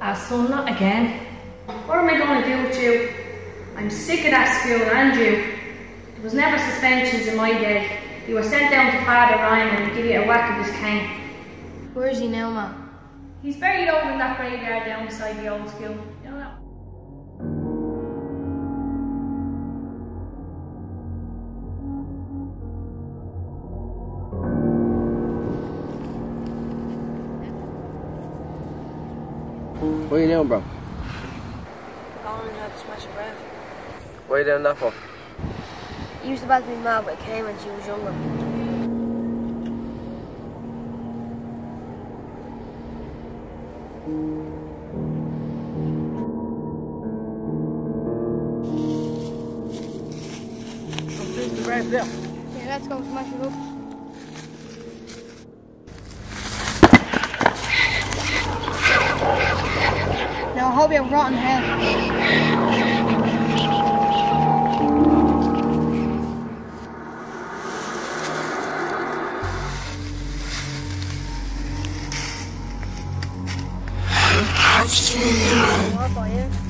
not again. What am I going to do with you? I'm sick of that school and you. There was never suspensions in my day. You were sent down to Father Ryan and give you a whack of his cane. Where is he now, Ma? He's buried over in that graveyard down beside the old school. You know What are you doing, bro? I Colin had to smash a breath. What are you doing that for? He used to bad me Ma, but it came when she was younger. Come fix the breath there. Yeah, let's go smash it up. I hope you have rotten head. What about